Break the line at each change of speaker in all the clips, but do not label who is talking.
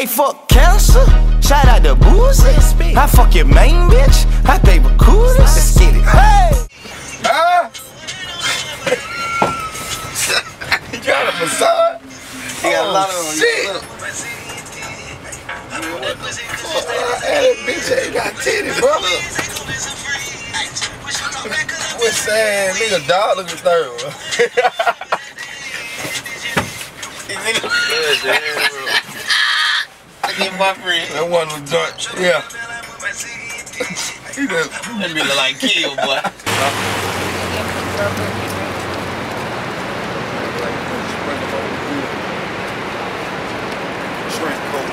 Hey, fuck cancer. Shout out to Boozy. I fuck your main bitch. I think we're cool. Let's get it. Hey!
Ah! you got a massage?
He got a lot of
Oh,
them.
shit. Hey, that bitch ain't got titties, bro. What's saying? Nigga, dog looking third one.
I my friend.
That one was joint. Yeah. he just,
That be look like kill, boy.
shrimp coat.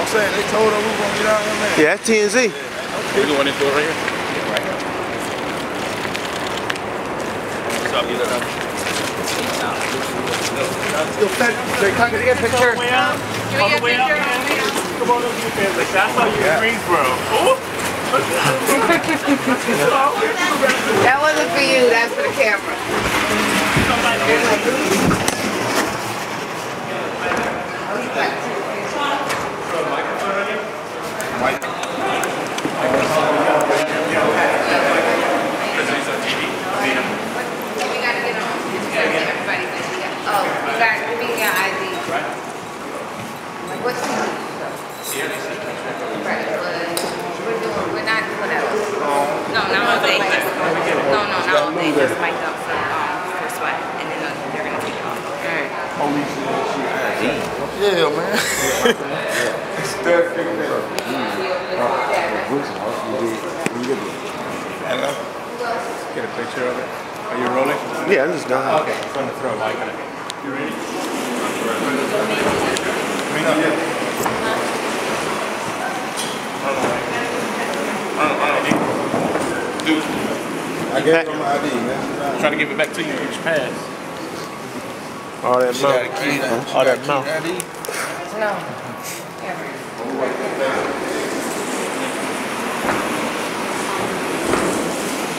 I'm saying they told her we were gonna get out here, man.
Yeah, that's TNZ.
We going into it right here? What's up, you know?
They can get a picture.
Way out.
Can we uh, get a picture?
Come on over here, family. That's how you in Greensboro. Ooh.
That wasn't for you, that's for the camera. We gotta get on, everybody, oh, you got, give me your ID. What's the? Right, but we're doing, we're not doing that. No, not all day. No, no, not all day, just mic'd up for, um, for sweat, and then uh, they're gonna take it off. Alright.
Yeah, man. Hello?
Get a picture of it. Are you rolling?
Yeah, I'm just done.
Okay, from the throw, like that. You ready?
I gave her my ID, man.
Try to give it back to you each pass.
All that
She
mouth.
key.
Oh, All that mouth.
ID.
No.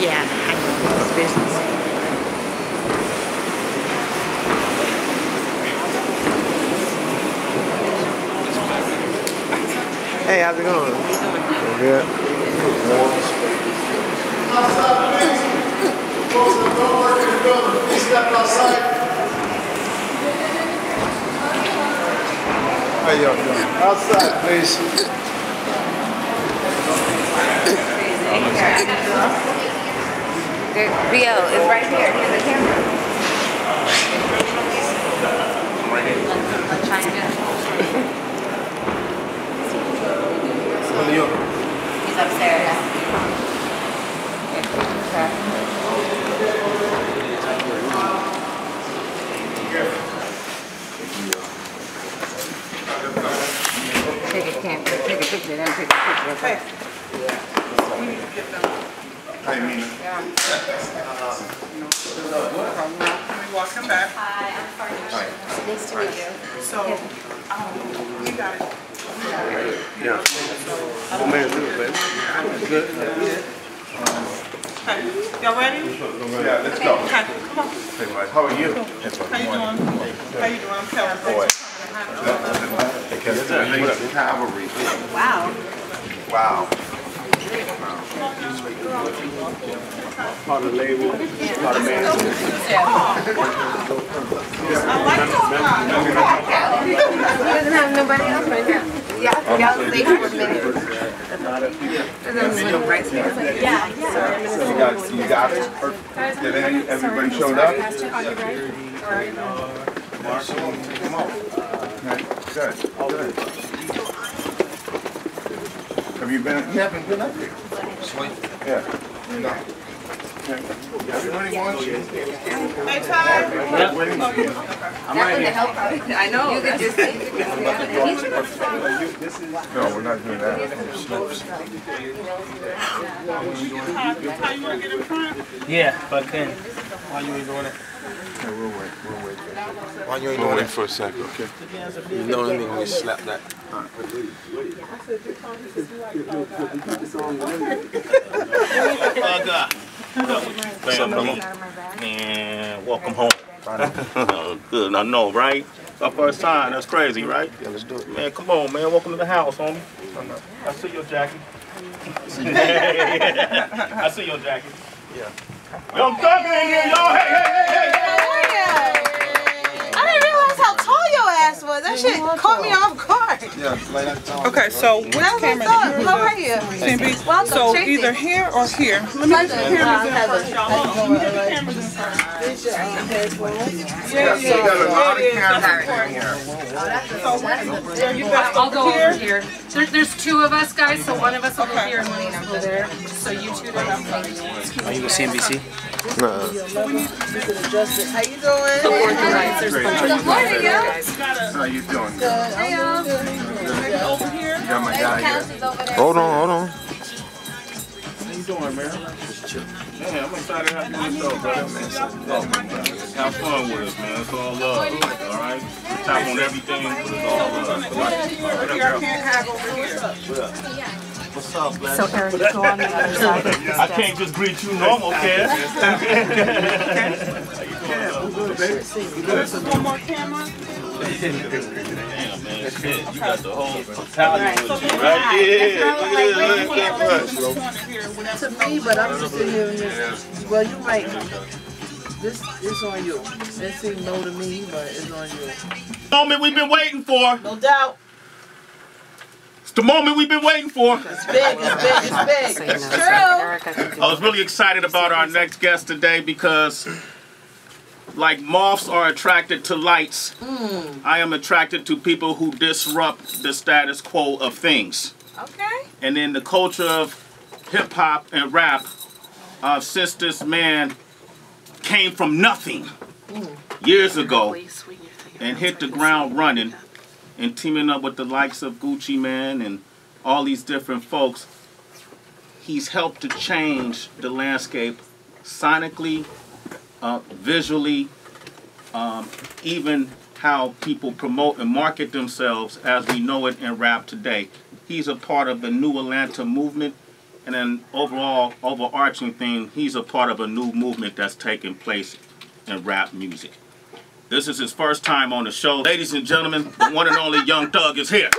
Yeah, I know, it's business.
Hey, how's it going? Good.
How y'all doing? Outside, please.
BL is right here, in the camera. I'm trying to. He's upstairs. Take a camera, take a picture, then take a picture. Okay.
Hey, Mina.
Welcome back.
Hi, I'm Farnell. Nice to meet you.
So, um, you got it.
Yeah. What made it do, baby? Good.
Okay. Y'all ready?
Yeah, let's go.
Okay, come on.
Hey, Mike, how are you?
How you doing? How you doing? I'm Kelly.
Boy. Cavalry.
Wow.
Wow.
Part of the label, part of management.
I like this guy.
He doesn't have nobody else right now. Yeah, y'all stay for a minute. Yeah, yeah.
So you got, you got it? Perfect. Did any, everybody showed up? Come on. Good, good. Have you been, you haven't been up here? Sweet. Yeah. No. Everybody wants you.
That was the help. I know. You could just.
No, we're not doing that.
How you want to get in front?
Yeah, if I can. Why you doing it?
Okay, we'll wait, we'll wait.
Why you ain't
We'll wait
it?
for a second, okay?
You know that nigga, we slap that. Oh, God. Fam. Man, welcome home. Good, I know, right? It's our first time. That's crazy, right?
Yeah, let's do it.
Man, come on, man. Welcome to the house, homie. I see your jacket. I see your jacket.
Yeah.
Young Thugger in here, y'all. Hey, hey, hey, hey.
I ass was. That shit caught me off guard.
Yeah, like that time.
Okay, so which
That's what's
camera
up. How are you?
use?
Welcome,
So
Tracy.
either here or here. Let me get the cameras in first, y'all. Let me get the cameras in first.
Yeah, so you got a lot of cameras in here.
There you got
I'll go over here. There, there's two of us guys, so one of us will go here and one of us will go there. So you two don't have to.
Are you with CNBC?
Nah.
How you doing?
The
Good morning,
guys.
How you doing?
Hey, yo.
Over here.
You got my guy here.
Hold on, hold on.
How you doing, man? Man, I'm excited to have you on the show, brother. Have fun with us, man. It's all love, all right? Tap on everything, it's all love. What's up, man?
So Eric, go on the other side.
I can't just greet you normal, kid.
One more camera.
Damn, man, shit. You got the whole Italian with you, right? Yeah, look at this. Look at this.
Which one
to me, but I'm just sitting here and this. Well, you might. This it's on you. It seems no to me, but it's on you.
Moment we've been waiting for.
No doubt.
It's the moment we've been waiting for.
It's big. It's big. It's big.
Eric, I
I was really excited about our next guest today because, like moths are attracted to lights, I am attracted to people who disrupt the status quo of things.
Okay.
And in the culture of hip hop and rap, uh, since this man came from nothing years ago and hit the ground running and teaming up with the likes of Gucci Mane and all these different folks, he's helped to change the landscape sonically, uh, visually, um, even how people promote and market themselves as we know it in rap today. He's a part of the New Atlanta movement, and then overall, overarching thing, he's a part of a new movement that's taking place in rap music. This is his first time on the show. Ladies and gentlemen, the one and only Young Thug is here.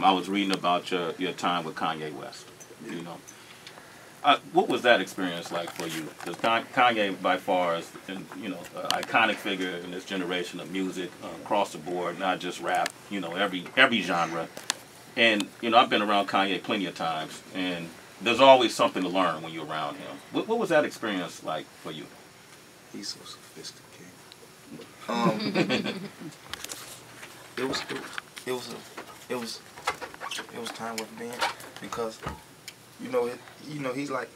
I was reading about your, your time with Kanye West. You know, uh, what was that experience like for you? Because Kanye, by far, is you know an iconic figure in this generation of music uh, across the board, not just rap. You know, every every genre. And you know, I've been around Kanye plenty of times, and there's always something to learn when you're around him. What, what was that experience like for you?
He's so sophisticated. Um, it was it was it was a, it was it was time with being because you know it, you know he's like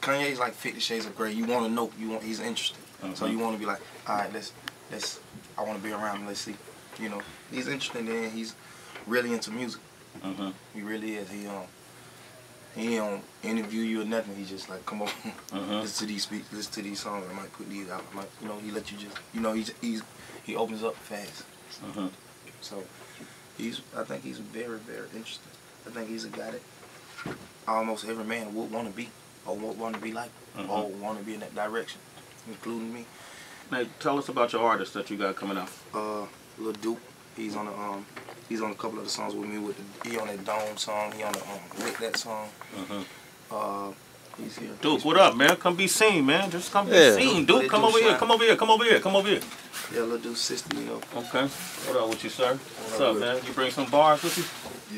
Kanye's like Fifty Shades of Grey. You want to know, you want he's interested, so you want to be like, all right, let's let's I want to be around him. Let's see, you know, he's interested and he's really into music.
Mm-hmm.
He really is. He um he don't interview you or nothing. He just like come on,
Mhm.
listen to these speak, listen to these songs. I might put these out. I might, you know, he let you just, you know, he's he's he opens up fast.
Mm-hmm.
So he's I think he's very very interesting. I think he's a guy that almost every man would want to be or would want to be like or want to be in that direction, including me.
Now, tell us about your artists that you got coming out.
Uh, Lil Duke, he's on the um, he's on a couple of the songs with me. With the, he on that Dome song. He on the um, with that song.
Mm-hmm.
Uh, he's here.
Duke, what up, man? Come be seen, man. Just come be seen,
Duke,
Duke. Come
Duke
over here. Come over here. Come over here. Come over here.
Yeah, little Duke's sister, you know.
Okay. What up with you, sir? What's up, man? You bring some bars with you?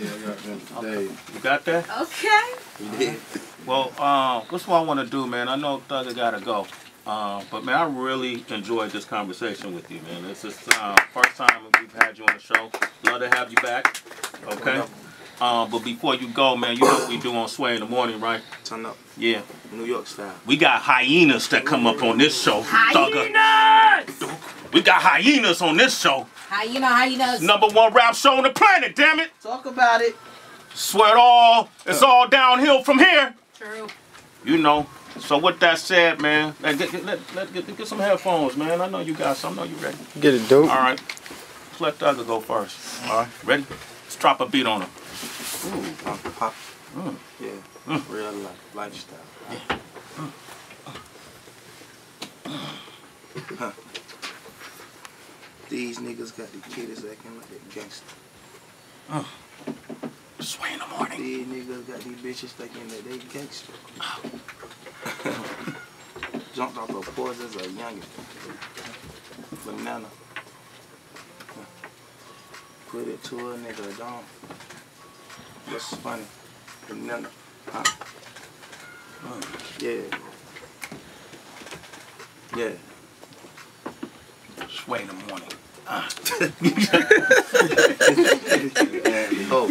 Yeah, I got them today.
You got that?
Okay.
We did.
Well, uh, what's what I want to do, man? I know Thugger gotta go. Uh, but man, I really enjoyed this conversation with you, man. This is uh, first time we've had you on the show. Love to have you back. Okay. Uh, but before you go, man, you know what we do on Sway in the morning, right?
Turn up.
Yeah.
New York style.
We got hyenas that come up on this show. Hyenas! We got hyenas on this show.
How you know? How you know?
Number one rap show on the planet, damn it!
Talk about it.
Swear it all, it's all downhill from here.
True.
You know. So with that said, man, let, get, get, let, let, get, get some headphones, man. I know you got some. I know you ready.
Get it, dude.
All right. Let's let Thugger go first. All right. Ready? Let's drop a beat on him.
Ooh, pop, pop.
Mm.
Yeah,
Mm.
real life lifestyle. Huh. These niggas got the kiddies acting like they gangster.
Sway in the morning.
These niggas got these bitches thinking that they gangster. Jumped off the porch as a youngin. Banana. Put it to a nigga down. What's funny? Banana. Huh. Yeah. Yeah.
Sway in the morning.
oh.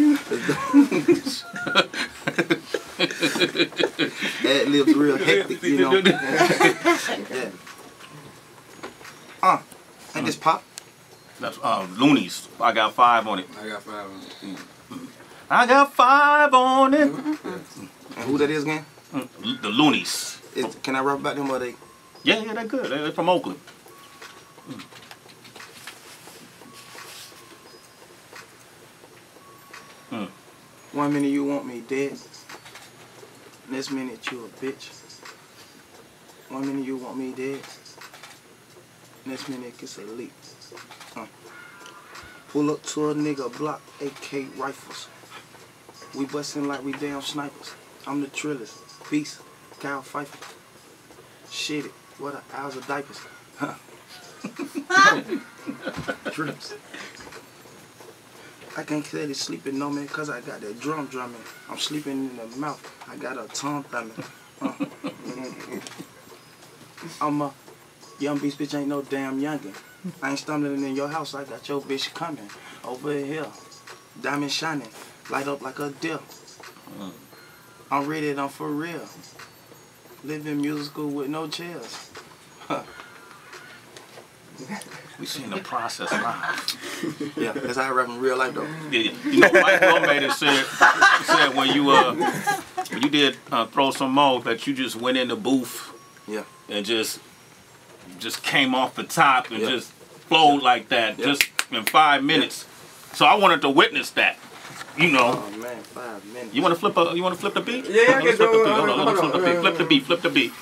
Ad libs real hectic, you know. yeah. Uh, ain't this pop?
That's uh, Luniz. I got five on it.
I got five on it.
I got five on it.
And who that is again?
Mm, The Luniz.
Is, can I rap about them or they?
Yeah, yeah, they're good. They're from Oakland.
One minute you want me dead. Next minute you a bitch. One minute you want me dead. Next minute it's a leak. Huh. Pull up to a nigga block AK rifles. We bustin' like we damn snipers. I'm the trillers. Beast. Kyle Pfeiffer. Shit it. What a hours of diapers. Huh. Drips. I can't steady sleeping no man cause I got that drum drumming. I'm sleeping in the mouth. I got a tongue thumbing. Uh, I'm a young beast bitch ain't no damn youngin. I ain't stumbling in your house. I got your bitch coming over here. Diamond shining. Light up like a deal. I'm ready, I'm for real. Living musical with no chairs.
We seen the process live.
Yeah, that's how I rap in real life though.
Yeah, yeah. You know, Mike Will said, said when you uh when you did uh, throw some more that you just went in the booth
Yeah.
and just just came off the top and
Yeah.
just flowed like that
Yeah.
just in five minutes. So I wanted to witness that. You know.
Oh man, five minutes.
You want to flip a? You want to flip the beat?
Yeah, I
Let me
can
flip the
go.
beat. Hold on, let me flip the
on.
beat. Flip the beat. Flip the beat.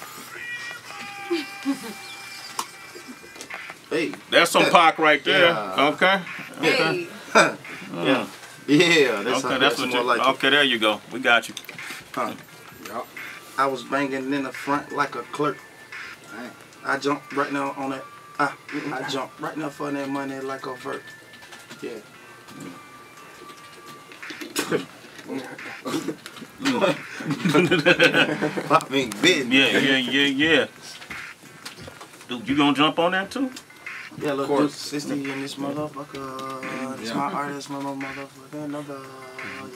Hey.
There's some Pac right there.
Yeah.
Okay.
Hey.
Yeah. Yeah, that's,
okay,
how,
that's
that's
what
more
you.
like it.
okay, there you go. We got you.
Huh. I was banging in the front like a clerk. I jumped right now on that. Ah, I jumped right now for that money like a vert. Yeah. Pop me big.
Yeah, yeah, yeah, yeah. Dude, you gonna jump on that too?
Yeah, look,
course.
dude, 60 in this motherfucker. It's
Yeah.
my artist, my motherfucker, another.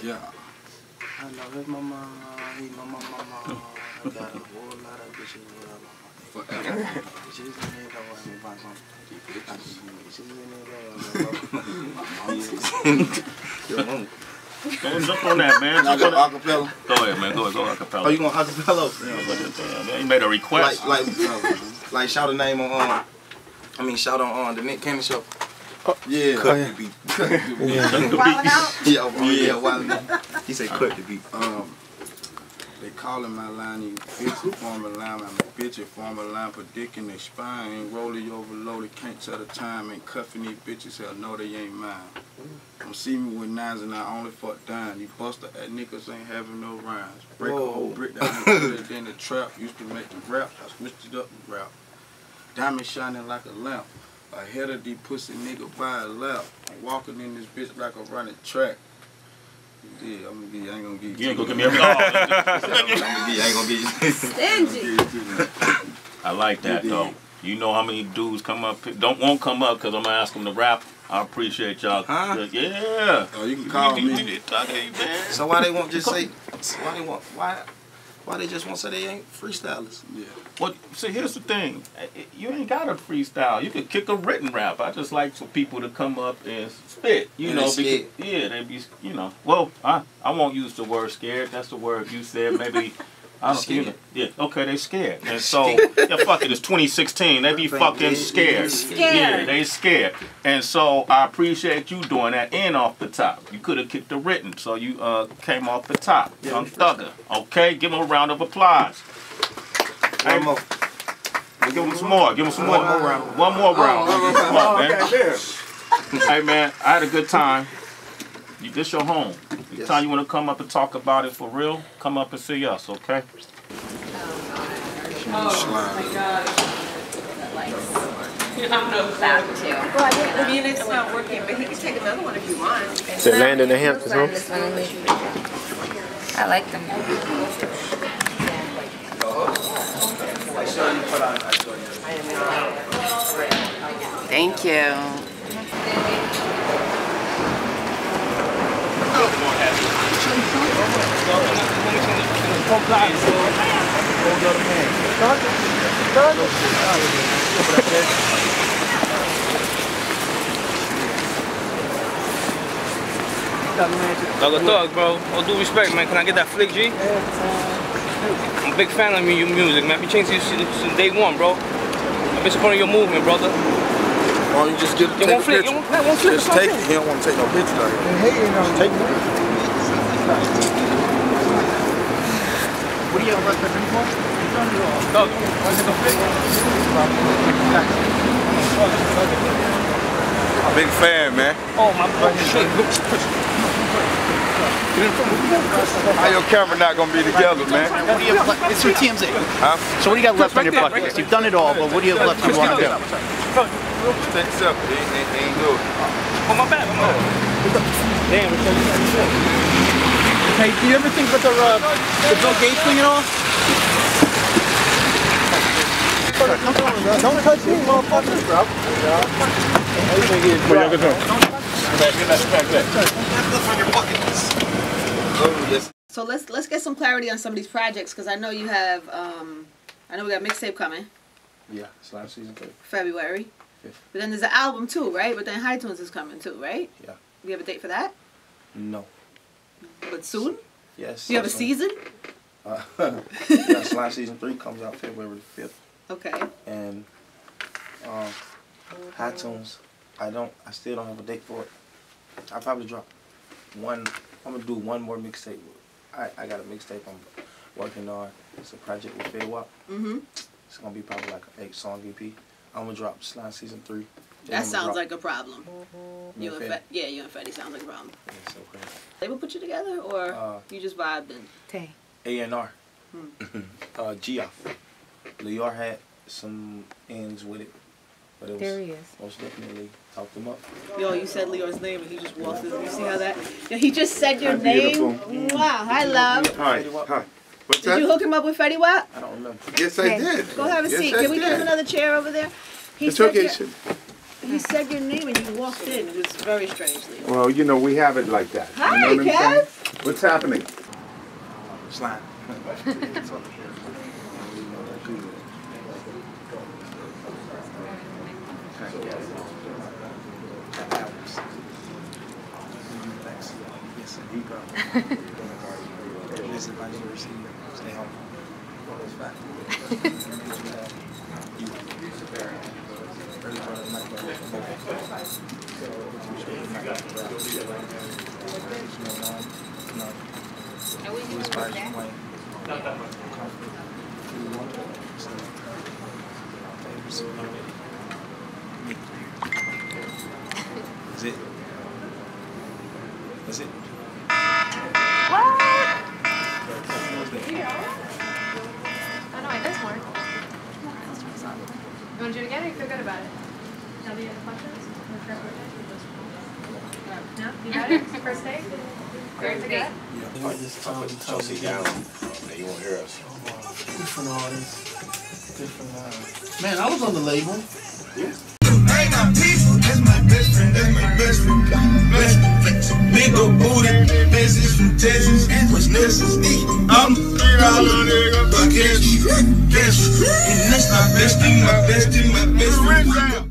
Yeah.
I know his mama, he my mama. I got a whole lot of bitches with her mama.
Forever.
Bitches in there, don't want me to find some. Bitches in there, don't want me mama.
Go and jump on that, man.
I
Jump on
got
that.
acapella.
Go ahead, man. Go ahead, go acapella.
Oh, you want acapella?
Yeah, you made a request.
Like, like, like, shout a name on, um, I mean, shout on, on the Nick Cannon show.
Yeah.
Cut the beat.
Wildin' out.
Yeah, oh, yeah, yeah. He said cut the beat.
Um, they calling my line, you bitch, form a line, I'm a bitch, you form a line, predicting their spine, ain't rolling overloaded, can't tell the time, ain't cuffing these bitches, hell no, they ain't mine. Don't see me with nines and I only fuck down. You buster at niggas ain't having no rhymes. Break a whole brick down and put it in the trap. Used to make the rap, I switched it up and rap. Diamond shining like a lamp. Ahead of these pussy nigga by a lap. I'm walking in this bitch like a running track. Yeah, I'm gonna get, I ain't gonna get
You ain't gonna give me a call.
I'm gonna get, I ain't gonna get you.
Stingy.
I like that though. You know how many dudes come up, don't won't come up because I'm gonna ask them to rap. I appreciate y'all.
Huh?
Yeah.
Oh, you can call
You- you-
me.
you- talk to you, man.
So why they won't just say, why they want, why, why they just won't say they ain't freestylers?
Yeah.
Well, see, here's the thing. Eh, eh, You ain't got to freestyle. You could kick a written rap. I just like for people to come up and spit. You
And
know,
they
because, yeah, they be, you know. Well, I I won't use the word scared. That's the word you said. Maybe. I don't you know,
Scared.
Yeah, okay, they scared. And so, yeah, fuck it, it's 2016. They be fucking scared. Yeah, they scared. And so, I appreciate you doing that and off the top. You could have kicked the written, so you uh came off the top. Young Thugger. Okay, give him a round of applause.
One more.
Give him some more. Give him some more. One more round. One more round. Come on, man. Hey, man, I had a good time. You, this your home. Anytime you want to come up and talk about it for real, come up and see us, okay?
Oh my god. I'm no fat too.
Well, I mean, it's not working, but he can take another one if you want.
Is it land in the Hamptons, huh?
This I like them. Thank you.
Dog thug, bro. Oh, All due respect, man. Can I get that flick, G? I'm a big fan of your music, man. I've been changing since, since day one, bro. I've been supporting your movement, brother.
Why don't you just get
You
take a
flick,
picture?
you won't- man, won't flick
just take it. He don't want to take no picture like that. Just take the.
What do you have for?
Dog, want to take a flick?
Big fan, man.
Oh, my bro. Shit.
How your camera not gonna be together, man?
What do you have? It's for TMZ.
Huh?
So what do you got left on your bucket list? You've done it all, but what do you have left you want to do?
Think simple. He ain't, he ain't good.
Oh, my bad, my bad. Damn, it's so
Hey, do you ever think about the, uh, the Bill Gates thing at all? Don't touch me, motherfucker, bro.
What y'all doing?
So let's let's get some clarity on some of these projects because I know you have um I know we got mixtape coming
Yeah, slime season three.
February. But then there's an album too, right? But then iTunes is coming too, right?
Yeah.
Do you have a date for that?
No.
But soon?
Yes.
Do you have a
soon.
season?
Uh, yeah, slime season three comes out February fifth,
Okay.
and um, iTunes. I don't. I still don't have a date for it. I probably drop one. I'm gonna do one more mixtape. I I got a mixtape I'm working on. It's a project with Fetty Wap.
Mhm.
It's gonna be probably like an eight song EP. I'm gonna drop Slime season three. Then
That
I'ma
sounds
drop-
like a problem.
Me
You
and
and
Fetty.
Fetty, yeah, you and Fetty sounds like a problem.
Yeah, so crazy.
They will put you together, or
Uh,
you just vibed and.
Tay.
A and R.
Hmm.
uh, Geoff. Lyor had some ends with it, but it was
There he is.
most definitely talked him up.
Yo, you said Lyor's name and he just walked in. You see how that? Yo, he just said your
Hi,
name.
beautiful.
Wow, hi love.
Hi. Hi. What's
Did you hook him up with Fetty Wap?
I don't remember.
Yes, I did.
Go have a
Yes,
seat.
I
Can we get him another chair over there? He
It's
said
okay.
your- He said your name and you walked in. It was very strange, Lyor.
Well, you know, we have it like that.
Hi,
you know what
Kev.
What's happening?
Slime. Listen, if I never receive it, stay home. It's fine. Is it? Is it?
Oh no, it does work. You want to do it again or you feel good about it? Now do you have questions? No? You got it? First day? Great to go?
Chelsea down. You won't hear us.
Different artists, different. Uh... Man, I was on the label.
Big old booty, business from Texas, what's necessary. I'm three dollar nigga, but guess guess. And that's my bestie, my bestie, my bestie.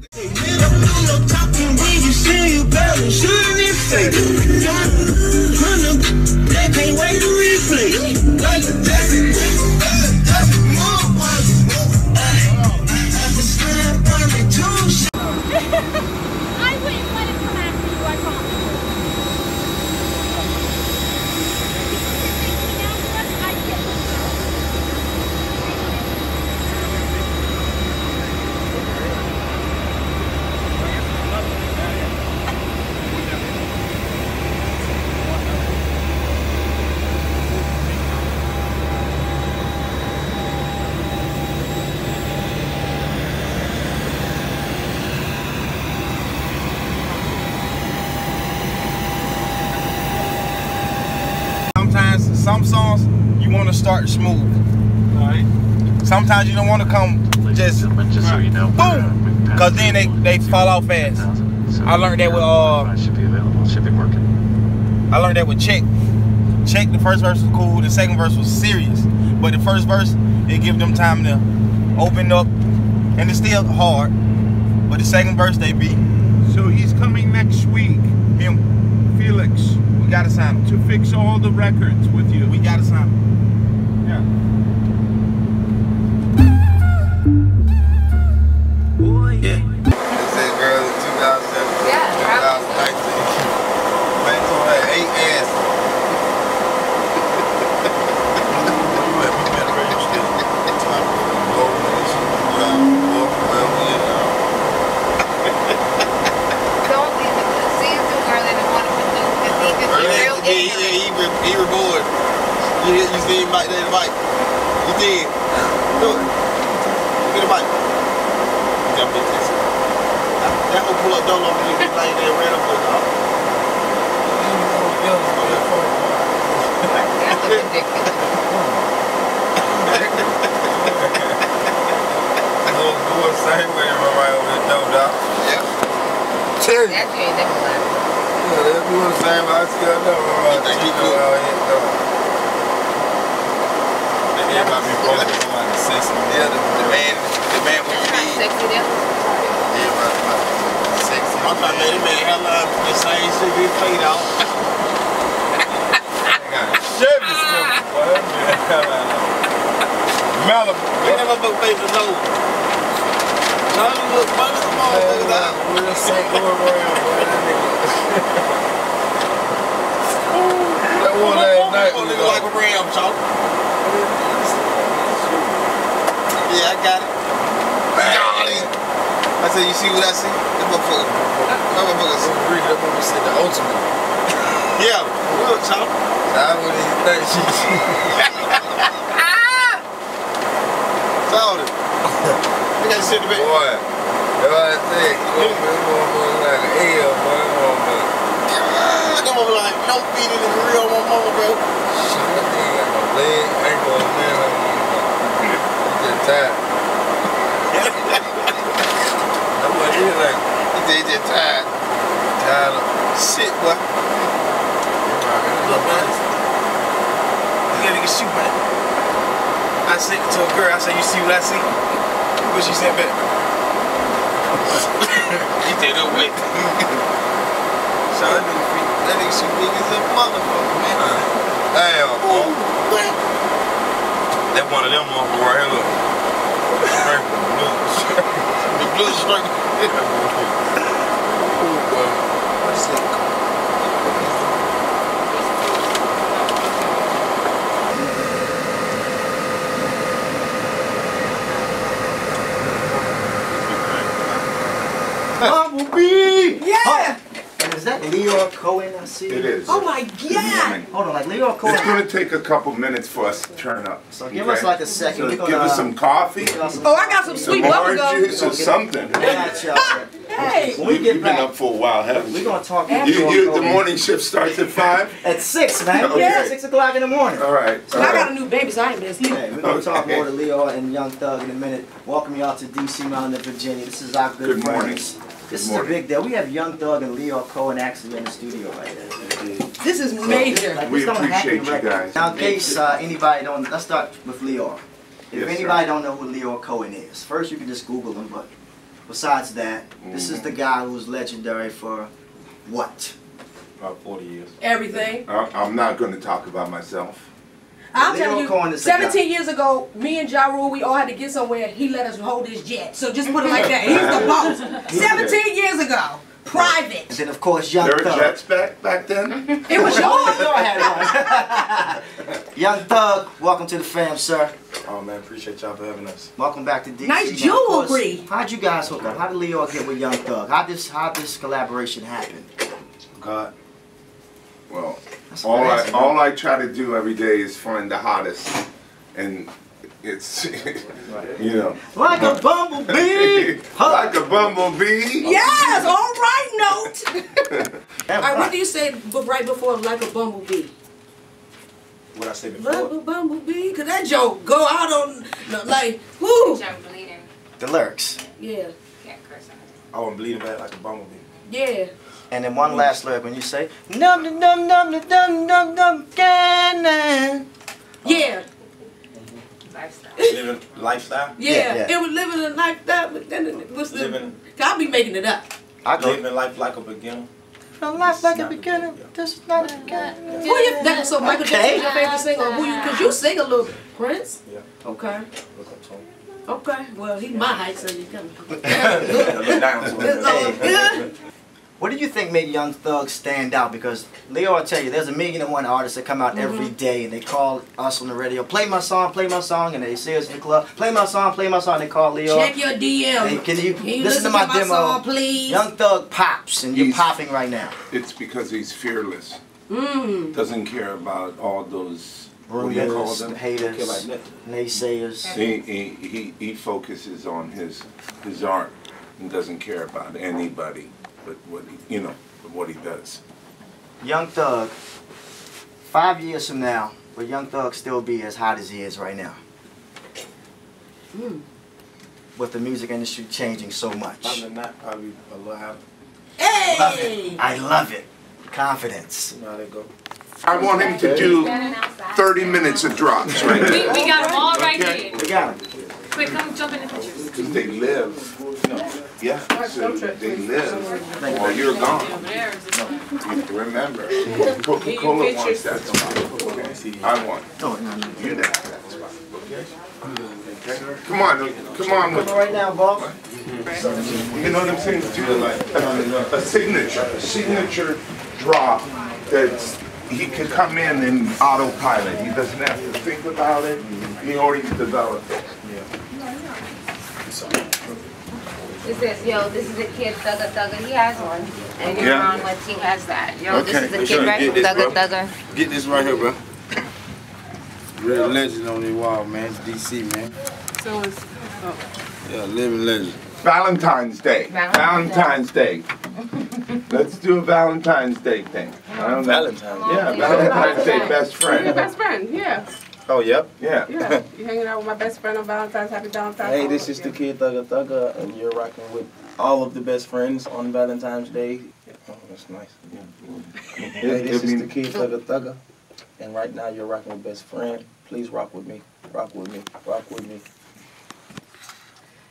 Want to start smooth.
Right.
Sometimes you don't want to come just boom, cause then they they fall off fast. I learned that with uh. Should be available. Should be working. I learned that with Check. Check. The first verse was cool. The second verse was serious, but the first verse it give them time to open up, and it's still hard. But the second verse they beat.
So he's coming next week.
Him,
Felix.
we gotta sign him.
To fix all the records with you.
We gotta sign him.
He just be real
Yeah, he, he, he reward. You, you see him back there in the mic. You did. Look. Look at the mic. Jump in this. That whole pull up dolo on you like there ran up with dog.
That's ridiculous.
Little boy same way right over there, no doubt. Yeah. Tell you.
That you ain't never lied.
Yeah, they're doing the same. I still know. I think he cool
I got me like the sexy.
Yeah, the, the man, the man when you need.
Sexy.
Yeah, right, right. Sexy.
I'm him man hella the same shit get played out.
Chevy still, boy. That hell Malibu.
We never put face to nose. Now you look bunch of motherfuckers out.
We'll say go around, boy. That nigga. That one last night
Oh,
was
nigga like a ram, chalk. Yeah, I got it. Golly. I said, you see what I see? That motherfucker. That motherfucker.
Read that movie said the ultimate.
Yeah, look, chalk.
I wouldn't even think she.
Told it. You got to sit the bed.
Boy, that's what I think. That motherfucker like an L, boy. That motherfucker.
Ah, motherfucker like no feet in the grill my mama, bro.
Shit, that nigga got no leg, ankle, or nothing. Tired. That's what he like.
He said he just tired.
Tired of
Shit, boy. Look, man. You gotta get shoot, man. I said to a girl, I said, you see what I see? What she said back? he said, no way. so that nigga, freak- that nigga shoot big as a motherfucker, man.
Damn, uh,
Ooh,
That one of them motherfuckers right here, look. From the blues.
The blue
boy. What's that?
Bumblebee!
Yeah!
And is that Lyor Cohen I see?
It is.
Oh my God!
Hold on, like Lyor Cohen.
It's going to take a couple minutes for us to turn up.
So give us like a second.
So
We gonna,
give us
uh,
some coffee,
Oh, I got some
some
sweet
orange
bubblegum.
juice, or something.
Yeah, y'all.
Hey!
When we
You-
get
You've been up for a while, haven't
we?
We're
gonna talk
You,
Lyor
you, the morning shift starts at five.
At six, man.
Okay.
Yeah, six o'clock in the morning.
All right. All
I got a new baby, so I ain't been asleep.
Hey, we're gonna talk more to Lyor and Young Thug in a minute. Welcome y'all to DC, Maryland, Virginia. This is our good,
Good morning.
Friends. This is
morning.
a big deal. We have Young Thug and Lyor Cohen actually in the studio right now.
This is major.
Like,
We
this don't
appreciate you
regularly.
guys.
Now, in case uh, anybody don't, let's start with Lyor. If
Yes, sir.
anybody don't know who Lyor Cohen is, first you can just Google him. But besides that, this is the
Mm-hmm.
guy who's legendary for what?
About 40 years.
Everything.
I- I'm not going to talk about myself.
I'm
Lyor
telling you,
is the guy.
17 years ago, me and Ja Rule, we all had to get somewhere. He let us hold his jet. So just put it like that. He's the boss. 17 years ago. Private.
And then of course Young Thug.
There were jets back back then.
It was yours.
Go ahead, man. Young Thug, welcome to the fam, sir.
Oh, man, appreciate y'all for having us.
Welcome back to DC.
Nice
Now, of course,
jewelry.
How'd you guys hook up? How did Lyor get with Young Thug? How this how this collaboration happen?
God.
Well,
That's
all I
crazy,
all I try to do every day is find the hottest, and it's you know
Like a bumblebee.
like a bumblebee.
Yes, all right, note. all right, what do you say right before like a bumblebee?
what I say before.
Bumble, bumblebee, cause that joke go out on no, like whoo.
The lyrics.
Yeah,
Oh, I'm bleeding bad like a bumblebee.
yeah.
And then one last lyric when you say, Num num num num num num num num cannon.
Yeah,
Living lifestyle.
yeah, It was living a life that, but then it was the.
Living,
I'll be making it up.
I go.
living life like a beginner.
From life like a beginner, this is not a beginner.
Who you? That, so Michael
Okay.
Jackson's your favorite singer? Who you? Cause you sing a little Prince.
Yeah.
Okay.
Look up to him.
Okay. Well, he's my height, so you can.
Look down to him.
Hey.
What do you think made Young Thug stand out? Because Lyor, I tell you, there's a million and one artists that come out every day and they call us on the radio, play my song, play my song, and they see us in the club, play my song, play my song. They call Lyor.
Check your DM.
Hey, can you
Can you
listen, to my, demo?
song, please?
Young Thug pops, and you're
He's-
popping right now.
It's because he's fearless.
Mm.
Doesn't care about all those what do you call
Rumors,
them?
haters, naysayers.
He, he, he, he focuses on his his art and doesn't care about anybody but what he you know but what he does.
Young Thug, five years from now, will Young Thug still be as hot as he is right now?
Mm.
With the music industry changing so much.
Other than that, probably a little higher.
Love it. I love it. Confidence.
You know how they go.
I want him to do 30 minutes of drops right
We,
now.
we got them all right
Okay.
here.
We got him.
Quick, come jump in the pictures.
Because they live. No. Yeah, so they live while you're gone. You Remember, Coca-Cola wants that spot. Okay? I want oh, you to have that spot. Okay? Okay? Come on, come on with
Right now, Bob.
You know what I'm saying? Do like a, a signature, a signature drop that's he could come in and autopilot. He doesn't have to think about it. He already developed it.
This is, yo, this is a kid, Thugger Thugger. He has one. And you're
Yeah.
on what he has that. Yo, this is a kid,
sure
right?
get this,
Thugger
bro.
Thugger.
Get this right here, bro. Real legend on the wall, man. It's DC, man.
So it's, oh.
Yeah, living legend.
Valentine's Day.
Valentine's
Valentine's Day. Let's do a Valentine's Day thing. I don't know.
Valentine's
Yeah, Valentine's Day, best
You're your
friend.
best friend, yeah.
Oh, yep.
Yeah.
Yeah. you hanging out with my best friend on Valentine's. Happy Valentine's.
Hey, this is the Kid Thugger Thugger, and you're rocking with all of the best friends on Valentine's Day. Oh, that's nice. Hey, this is the Kid Thugger Thugger, and right now you're rocking with best friend. Please rock with me. Rock with me. Rock with me.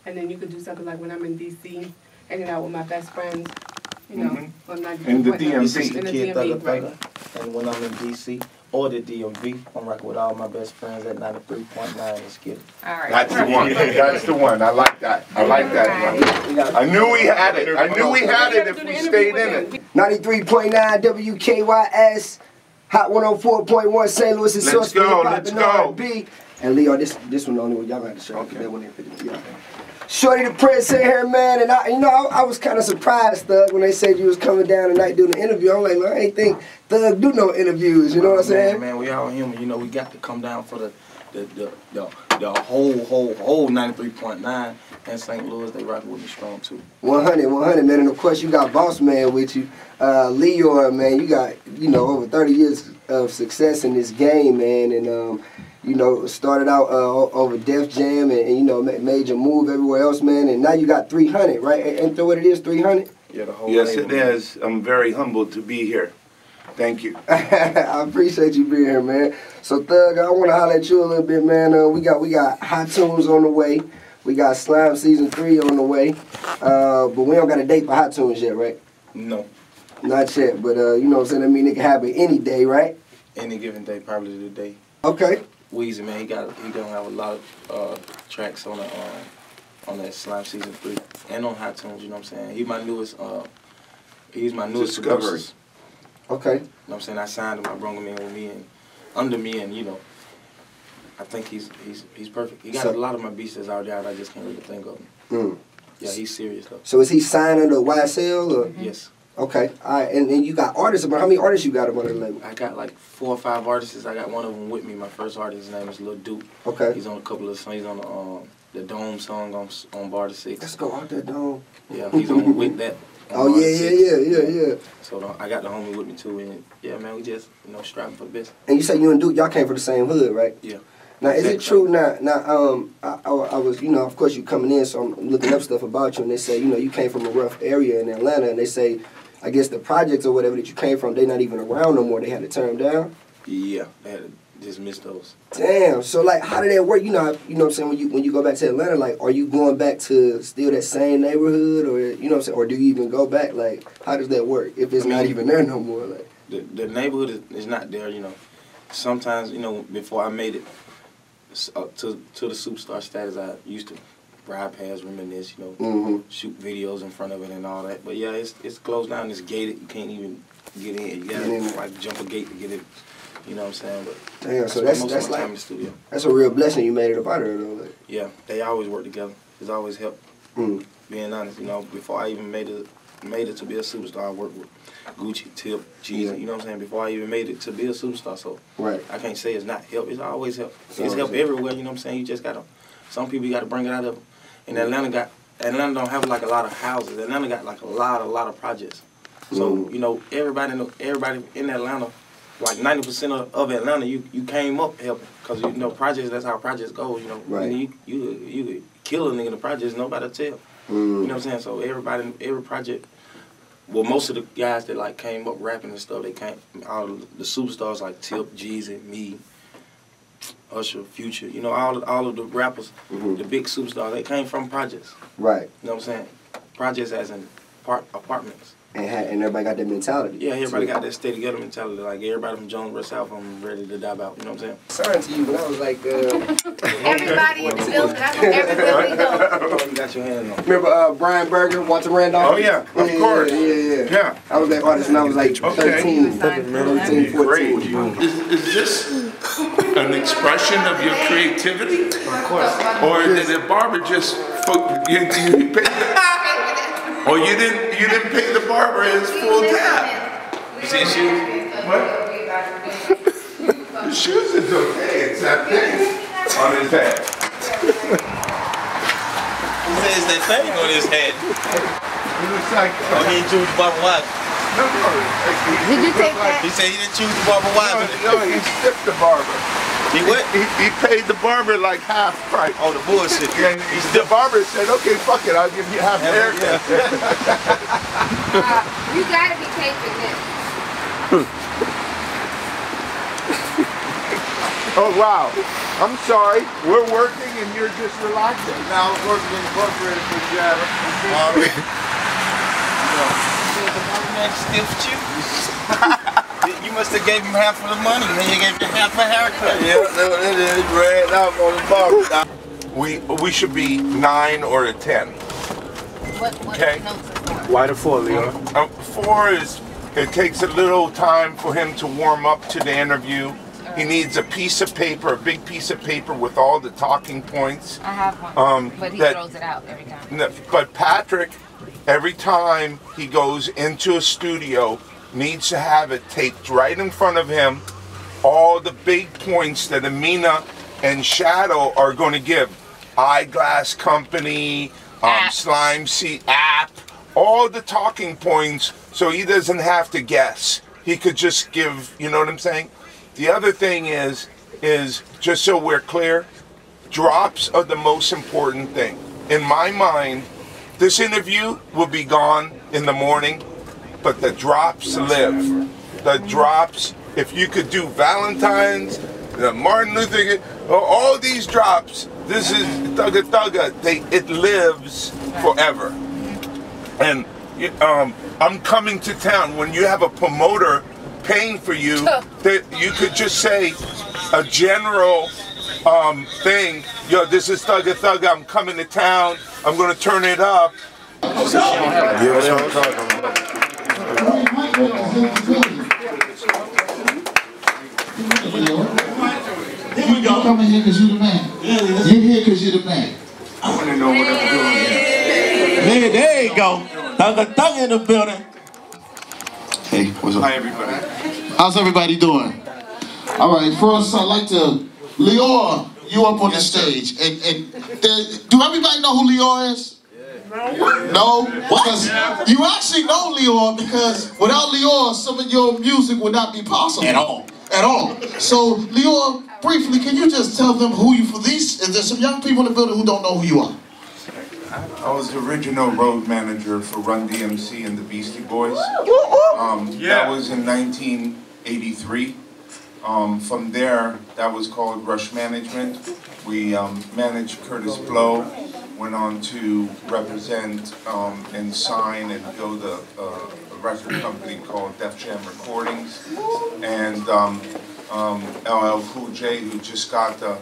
And then you could do something like when I'm in DC, hanging out with my best friends, you know,
Mhm.
on 92.9.
In the
This is
DMV.
the
In the
Kid
DMV,
Thugger
right.
Thugger, and when I'm in DC or the DMV, I'm rocking with all my best friends at 93.9. Let's get it.
All right.
That's the one. That's the one. I like that. I like that one. I knew we had it. I knew we had it if we stayed in it.
93.9 WKYS, Hot 104.1 St. Louis is
Let's go, let's
and
go.
R&B. And Lyor, this this one the only one y'all got to show. Okay. That one ain't fit. Yeah. Shorty the Prince in here, man, and I, you know, I, I was kind of surprised, Thug, when they said you was coming down tonight doing the interview. I'm like, man, I ain't think Thug do no interviews. You know what I'm saying?
Man, we all human. You know, we got to come down for the the the the, the whole whole whole 93.9 and St. Louis. They rocking with me strong too.
100, 100, man. And of course, you got Boss Man with you. Uh, Lyor, man, you got, you know, over 30 years of success in this game, man. And, um, you know, started out uh, o- over Def Jam and, and, you know, ma- made your move everywhere else, man. And now you got 300, right? Ain't ain't that what it is, 300?
Yeah, the whole
Yes, it
label.
is. I'm very humbled to be here. Thank you.
I appreciate you being here, man. So Thug, I want to holler at you a little bit, man. Uh, we got we got Hot Tunes on the way. We got Slime season three on the way. Uh, but we don't got a date for Hot Tunes yet, right?
No,
Not yet. But uh, you know what I'm saying? I mean, it can happen any day, right?
any given day, probably the day.
Okay.
Wheezy, man, he got he gonna have a lot of uh, tracks on the um, on that Slime season three and on Hot Tunes. You know what I'm saying? He my newest. Uh, he's my newest
Discovery.
producers.
Okay.
You know what I'm saying? I signed him. I brought him in with me and under me, and you know, I think he's he's he's perfect. He got
So-
a lot of my beats that's already out. I just can't really think of them.
Mm.
Yeah, he's serious though.
So is he signed under YSL or?
Yes.
Okay. All right. And, then you got artists. But how many artists you got on the label?
I got like four or five artists. I got one of them with me. My first artist's name is Lil Duke.
Okay.
He's on a couple of songs. He's on the um, the Dome song on on Barter Six.
Let's go out there, Dome.
Yeah, he's on with that.
Oh yeah, yeah, yeah, yeah, yeah.
So the, I got the homie with me too, and yeah, man, we just you know strapping for business.
And you say you and Duke, y'all came from the same hood, right?
Yeah.
Now, is it true? Now, now, um, I, I, I was, you know, of course, you coming in, so I'm looking up stuff about you, and they say, you know, you came from a rough area in Atlanta, and they say, I guess the projects or whatever that you came from, they're not even around no more. They had to turn them down.
Yeah, they had to dismiss those.
Damn. So like, how did that work? You know, you know what I'm saying. When you when you go back to Atlanta, like, are you going back to still that same neighborhood, or you know what I'm saying, or do you even go back? Like, how does that work if it's not even there no more? Like,
The the neighborhood is, is not there, you know. Sometimes you know before I made it s- uh, to to the superstar status, I used to ride past, reminisce, you know,
Mhm.
shoot videos in front of it and all that. But yeah, it's it's closed down. It's gated. You can't even get in. You gotta
in.
like jump a gate to get it. You know what I'm saying? But
damn. So that's that's
of my time
like
in the studio.
that's a real blessing you made it a out of though. Like,
Yeah, they always work together. It's always helped.
Mm.
Being honest, you know, before I even made it made it to be a superstar, I worked with Gucci, Tip, Jeezy. You know what I'm saying? Before I even made it to be a superstar, so
Right.
I can't say it's not help. It's always help.
It's
It's,
always
help everywhere. You know what I'm saying? You just gotta. Some people you gotta bring it out of. And Atlanta got Atlanta don't have like a lot of houses. Atlanta got like a lot, a lot of projects. So
Mm.
you know everybody, know everybody in Atlanta, like ninety percent of, of Atlanta, you you came up helping because you know projects. That's how projects go. You know,
Right.
You you you kill a nigga in the projects. Nobody tell.
Mm.
You know what I'm saying? So everybody, every project. Well, most of the guys that like came up rapping and stuff, they came. All the superstars like Tip, Jeezy, me, Usher, Future. You know, all of, all of the rappers,
Mm-hmm.
the big superstars, they came from projects.
right.
You know what I'm saying? Projects as in part apartments.
And ha- and everybody got that mentality.
Yeah, everybody
So-
got that stay together mentality. Like everybody from Jones Jonesboro South, I'm ready to dive out. You know what I'm saying?
Signed to you when I was like, uh,
Everybody in the building. That's what everybody does.
You got your hand on.
remember uh, Brian Berger, Walter Randolph?
Oh, yeah, of course.
Yeah, yeah, yeah.
Yeah.
I was that artist when I was like 13, 13 14.
Is, is this an expression of your creativity? Of course. Or did the barber just fo- you, you paid the, or you didn't you didn't pay the barber his full tab?
See his shoes?
The shoes is okay, it's that thing on his head.
He says that thing on his head.
It looks like
Oh, he didn't choose the barber wife.
no, no, like he,
Did you take that?
He said he didn't choose the barber wife.
no, no, he stiffed the barber.
He what?
He, he paid the barber like half price.
Oh, the bullshit.
And he, the barber said, okay, fuck it, I'll give you half the haircut.
You gotta be taping this.
oh, wow. I'm sorry, we're working and you're just relaxing.
Now I was working in incorporated for Java. The barber man stiffed you. You must have gave him half of the money, and then you gave him half a haircut.
Yeah, no, it is ran out on the barber. We, we should be nine or a ten.
What, what
Okay.
notes?
Why the four, Leo?
Uh, four is, it takes a little time for him to warm up to the interview. He needs a piece of paper, a big piece of paper with all the talking points.
I have one.
Um,
but he
that-
throws it out every time.
But Patrick, every time he goes into a studio, needs to have it taped right in front of him. All the big points that Amina and Shadow are going to give. Eyeglass Company, um, Slime Seat app, all the talking points so he doesn't have to guess. He could just give, you know what I'm saying? The other thing is, is just so we're clear, drops are the most important thing. In my mind, this interview will be gone in the morning, but the drops live. The drops, if you could do Valentine's, the Martin Luther King, all these drops, this is Thugga Thugga, they, it lives forever. And um, I'm coming to town. When you have a promoter paying for you, that you could just say a general um, thing. Yo, this is Thugga Thugga. I'm coming to town. I'm gonna turn it up.
Yeah, that's what I'm talking.
Here we go. Coming here because you're the man. You're here because you're the man.
I want to know what I'm doing here.
There, there you go. Thugga Thugga in the building. Hey, what's up?
Hi, everybody.
How's everybody doing? All right, first I'd like to, Lyor, you up on the stage. And, and there, do everybody know who Lyor is? No, because you actually know Lyor because without Lyor, some of your music would not be possible. At all. At all. So, Lyor, briefly, can you just tell them who you for these? Is there some young people in the building who don't know who you are?
I was the original road manager for Run DMC and the Beastie Boys. Um, That was in 1983. Um, from there, that was called Rush Management. We um, managed Curtis Blow, went on to represent um, and sign and build a, a, a record company called Def Jam Recordings. And um, um, LL Cool J, who just got the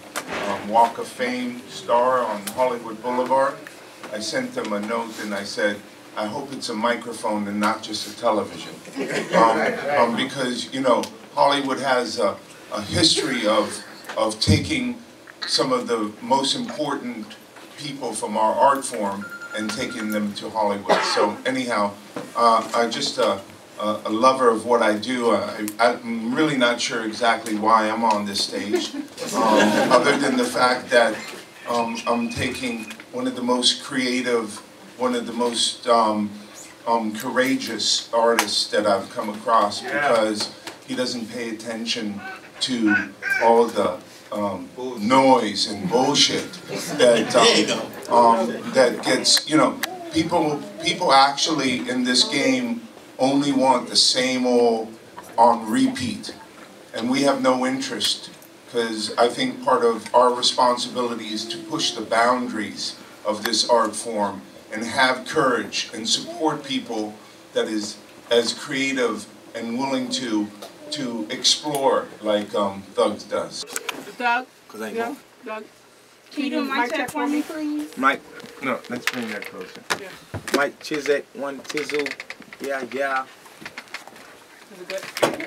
um, Walk of Fame star on Hollywood Boulevard. I sent them a note and I said, I hope it's a microphone and not just a television. Um, um, because, you know, Hollywood has a, a history of, of taking some of the most important people from our art form and taking them to Hollywood. So anyhow, uh, I'm just a, a, a lover of what I do. I, I'm really not sure exactly why I'm on this stage, um, other than the fact that um, I'm taking one of the most creative, one of the most um, um, courageous artists that I've come across because he doesn't pay attention to all the um, noise and bullshit that um, um, that gets you know people people actually in this game only want the same old on repeat. And we have no interest because I think part of our responsibility is to push the boundaries of this art form and have courage and support people that is as creative and willing to to explore like um, Thugs does.
Doug?
Cause I ain't
Yeah,
going.
Doug.
Can you do mic check for me, please?
Mike, no, let's bring that closer. Mike Chisek, one tizzle, yeah, yeah.
Is it good? Okay.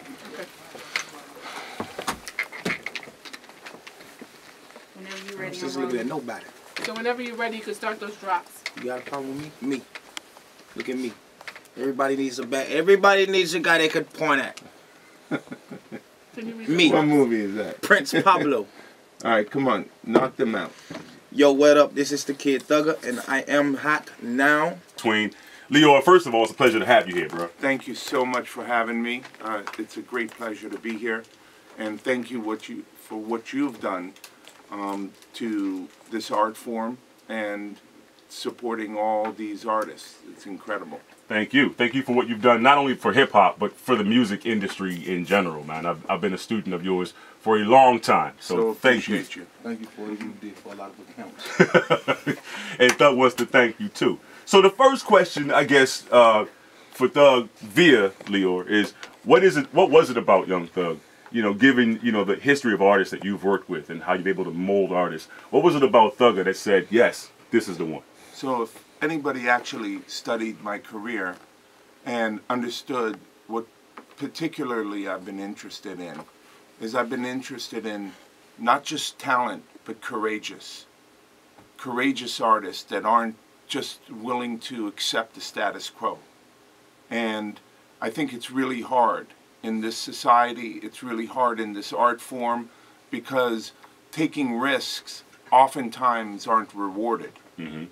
Whenever you're ready, I'm
look nobody.
So whenever you're ready, you can start those drops.
You got a problem with me? Me. Look at me. Everybody needs a back. Everybody needs a guy they could point at.
Can you read
Me.
What movie is that?
Prince Pablo.
All right, come on, knock them out.
Yo, what up? This is the Kid Thugger, and I am hot now.
Tween. Lyor, first of all, it's a pleasure to have you here, bro.
Thank you so much for having me. Uh, it's a great pleasure to be here, and thank you what you for what you've done um, to this art form and supporting all these artists. It's incredible.
Thank you. Thank you for what you've done, not only for hip hop, but for the music industry in general, man. I've, I've been a student of yours for a long time. So,
So
thank you.
you.
Thank you for what you did for a lot of accounts.
and Thug wants to thank you too. So the first question, I guess, uh, for Thug via Lyor is what is it? What was it about Young Thug? You know, given you know the history of artists that you've worked with and how you've been able to mold artists. What was it about Thugger that said, yes, this is the one?
So if anybody actually studied my career and understood what particularly I've been interested in, is I've been interested in not just talent, but courageous. Courageous artists that aren't just willing to accept the status quo. And I think it's really hard in this society, it's really hard in this art form because taking risks oftentimes aren't rewarded
Mm-hmm.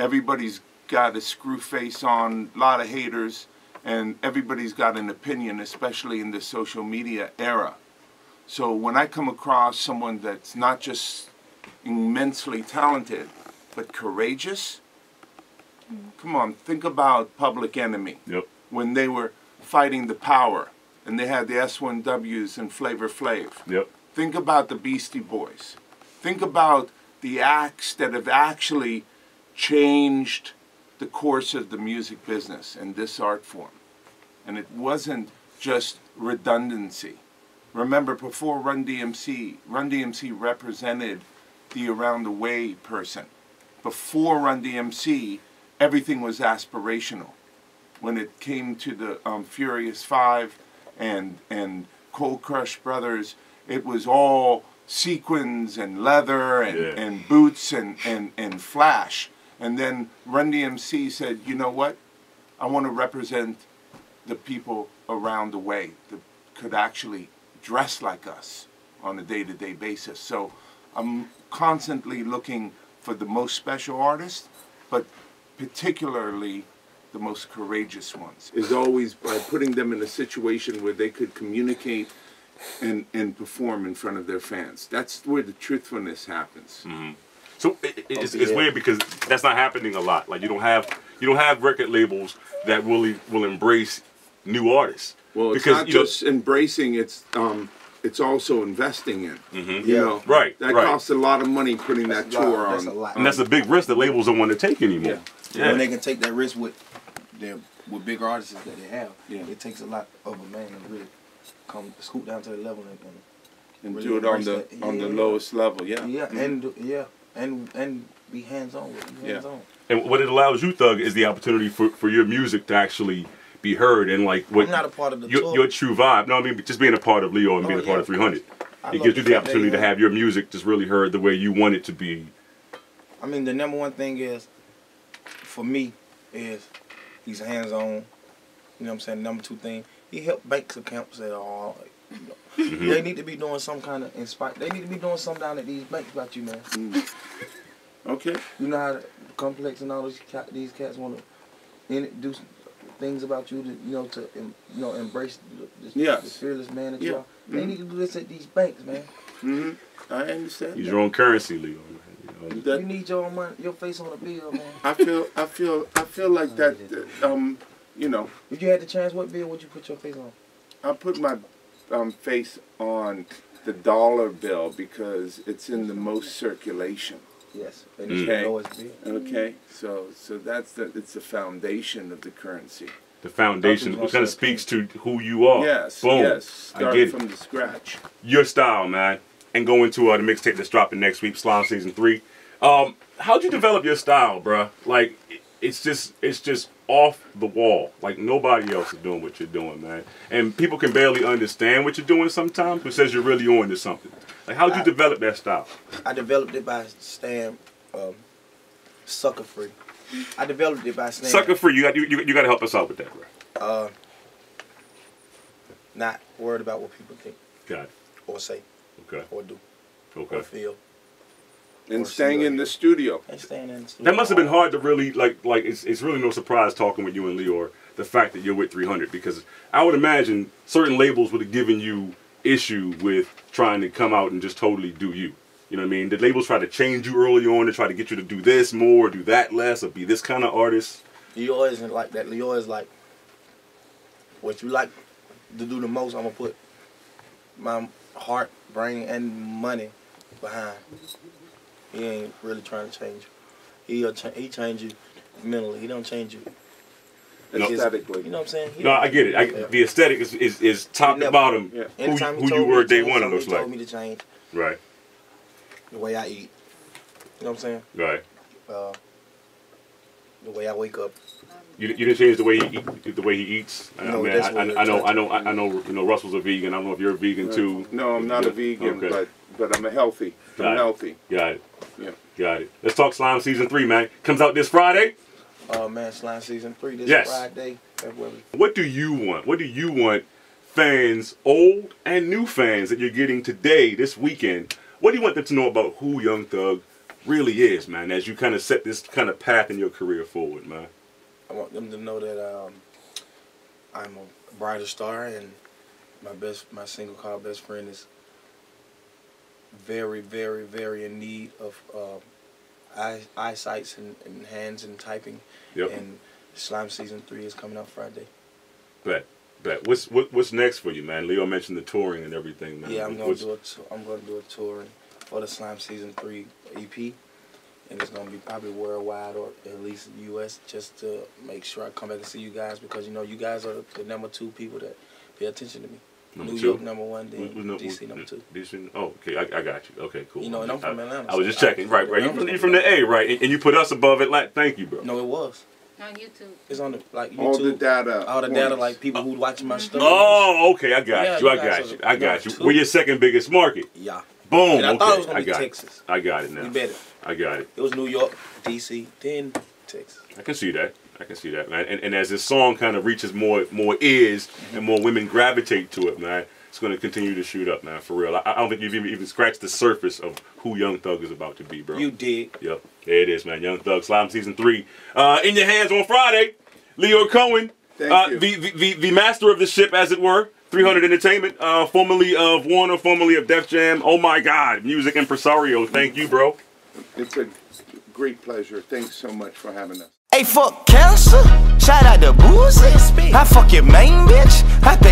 Everybody's got a screw face on, a lot of haters, and everybody's got an opinion, especially in the social media era. So when I come across someone that's not just immensely talented, but courageous, mm-hmm. come on, think about Public Enemy.
Yep.
When they were fighting the power, and they had the S1Ws and Flavor Flav.
Yep.
Think about the Beastie Boys. Think about the acts that have actually changed the course of the music business and this art form. And it wasn't just redundancy. Remember, before Run DMC, Run DMC represented the around the way person. Before Run DMC, everything was aspirational. When it came to the um, Furious Five and and Cold Crush Brothers, it was all sequins and leather and,
Yeah.
and boots and, and, and flash. And then Run DMC said, you know what? I want to represent the people around the way that could actually dress like us on a day-to-day basis. So I'm constantly looking for the most special artists, but particularly the most courageous ones, is always by putting them in a situation where they could communicate and, and perform in front of their fans. That's where the truthfulness happens. Mm-hmm.
So it, it- it's, it's weird because that's not happening a lot. Like you don't have you don't have record labels that really will embrace new artists.
Well, it's
because
not
you know,
just embracing; it's um, it's also investing in.
Mhm.
You
Yeah.
know,
Right,
That
right.
costs a lot of money putting that tour on.
that's and that's a big risk that labels don't want to take anymore. Yeah. yeah.
When they can take that risk with their with bigger artists that they have,
Yeah.
it takes a lot of a man to really come scoot down to the level and, and,
And
really
do it on the
that.
on the lowest level. Yeah.
Yeah,
Mhm.
and yeah, and and be hands on with it.
Yeah.
On.
And what it allows you, Thug, is the opportunity for, for your music to actually be heard and like what
I'm not a part of the
your,
tour.
your true vibe. No, I mean just being a part of Lyor and oh, being
Oh,
a part
yeah,
of 300.
I
It gives you
the
the
fact that,
opportunity to have your music just really heard the way you want it to be.
I mean, the number one thing is, for me, is he's hands on. You know what I'm saying? Number two thing, he helped banks accounts at all. You know,
Mhm.
They need to be doing some kind of inspire. They need to be doing something down at these banks about you, man.
Okay.
You know how complex and all these cat, these cats want to do things about you to you know to you know embrace the, the,
Yes.
the fearless man that
Yeah.
you are. They
Mhm.
need to do this at these banks, man.
Mm-hmm. I understand.
Use your own currency, Lyor. man. You know,
you need your own money, your face on a bill, man.
I feel I feel I feel like that. uh, Um, you know,
If you had the chance, what bill would you put your face on?
I put my um, face on the dollar bill because it's in the most circulation.
Yes,
and it's
okay.
lowest bill.
Okay, so so that's the it's the foundation of the currency.
the foundation, which kind of speaks to who you are.
Yes,
Boom.
yes.
I
Start
get it.
from the scratch.
your style, man, and go into uh, the mixtape that's dropping next week, Slime Season Three. Um, how'd you develop your style, bruh? Like, it- it's just, it's just off the wall. Like nobody else is doing what you're doing, man. And people can barely understand what you're doing sometimes, but says you're really on to something. Like, how'd you
I-
develop that style?
I developed it by staying um, sucker free. I developed it by staying
Sucker free, you got, you, you, you got to help us out with that, bro.
uh, not worried about what people think
Got it.
or say
Okay.
or do
Okay.
or feel.
And staying in the studio.
And staying in studio.
That must have been hard to really like. Like it's, it's really no surprise talking with you and Leor the fact that you're with 300 because I would imagine certain labels would have given you issue with trying to come out and just totally do you. You know what I mean? Did labels try to change you early on to try to get you to do this more, do that less, or be this kind of artist?
Lyor isn't like that. Lyor is like, what you like to do the most, I'm gonna put my heart, brain, and money behind. He ain't really trying to change you. He'll cha- he change you mentally. He don't change you No.
Aesthetically.
You know what I'm saying? He
No, I get it. I,
Yeah.
The aesthetic is, is, is top
He
to bottom
Yeah.
who,
Anytime he
who you
told me
were
to
day
change
one, it
something,
looks like.
told me to change
Right,
the way I eat. You know what I'm saying?
right.
Uh, the way I wake up.
You, you didn't change the way he eat, the way he eats. I,
No,
mean,
that's
I,
what
I,
you're
I know, I know, I, I know. You know, Russell's a vegan. I don't know if you're a vegan too.
No, I'm not a vegan,
Okay.
but but I'm a healthy.
Got
I'm
it.
healthy.
Got it.
Yeah.
Got it. Let's talk Slime Season 3, man. Comes out this Friday.
Uh, man, Slime Season 3 this
Yes.
Friday, February.
What do you want? What do you want fans, old and new fans that you're getting today, this weekend, what do you want them to know about who Young Thug really is, man, as you kind of set this kind of path in your career forward, man?
I want them to know that um, I'm a brighter star, and my best, my single called best friend is very, very, very in need of uh, eye eyesights and, and hands and typing.
Yep.
And Slime Season Three is coming out Friday.
Bet. Bet. What's what, what's next for you, man? Lyor mentioned the touring and everything, man.
Yeah, I'm gonna
What's-
do a I'm gonna do a tour for the Slime Season Three EP, and it's gonna be probably worldwide or at least U.S. just to make sure I come back and see you guys because you know you guys are the number two people that pay attention to me.
Number
New
two?
York number one, then DC number two.
DC, oh, okay, I, I got you. Okay, cool.
You know, and I'm from
I-
Atlanta,
I, was just checking. Right, right. You
I'm
from,
from
you from the A, right? And, and you put us above Atlanta. Thank you, bro.
No, it was.
On YouTube.
It's on the like YouTube.
All the data.
All the data, like people who watch my mm-hmm. stuff.
Oh, okay, I got
Yeah,
you. I got you.
the
I got you.
two.
We're your second biggest market.
Yeah.
Boom.
And I
okay,
thought it was gonna
I
be
got
Texas.
It. I got it now.
You better.
I got it.
It was New York, DC, then Texas.
I can see that. I can see that, man. And, and as this song kind of reaches more more ears and more women gravitate to it, man. it's going to continue to shoot up, man. For real. I, I don't think you've even, even scratched the surface of who Young Thug is about to be, bro.
You did.
Yep. There it is, man. Young Thug Slime Season 3. Uh, in your hands on Friday. Lyor Cohen,
Thank
uh, the, the, the master of the ship, as it were. 300 Entertainment, uh, formerly of Warner, formerly of Def Jam. Oh my God, music impresario. Thank you, bro.
It's a great pleasure. Thanks so much for having us.
Hey, fuck cancer. Shout out to Boozy. I fuck your main bitch. I think